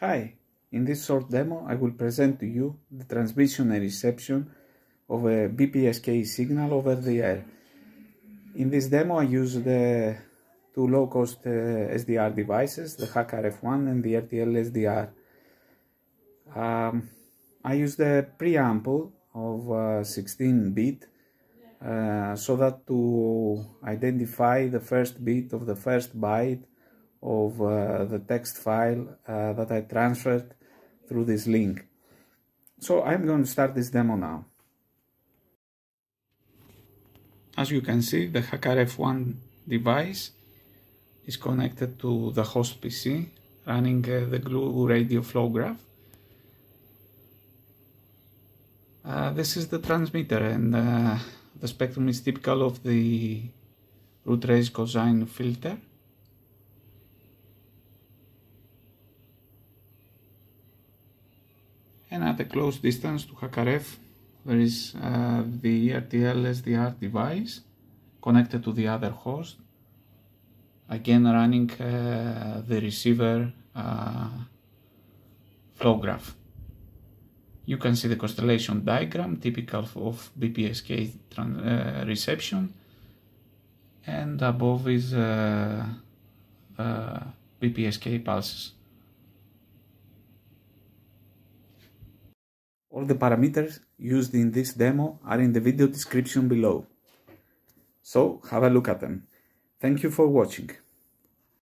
Hi, in this short demo I will present to you the transmission and reception of a BPSK signal over the air. In this demo I use the two low-cost uh, SDR devices, the HackRF1 and the RTL SDR. Um, I use the preamble of 16-bit uh, uh, so that to identify the first bit of the first byte of uh, the text file uh, that I transferred through this link. So I'm going to start this demo now. As you can see, the HackRF1 device is connected to the host PC running uh, the GNU radio flow graph. Uh, this is the transmitter and uh, the spectrum is typical of the root raised cosine filter. And at a close distance to HackRF there is uh, the RTL SDR device connected to the other host again running uh, the receiver uh, flow graph. You can see the constellation diagram typical of BPSK uh, reception and above is uh, BPSK pulses. All the parameters used in this demo are in the video description below. So have a look at them. Thank you for watching.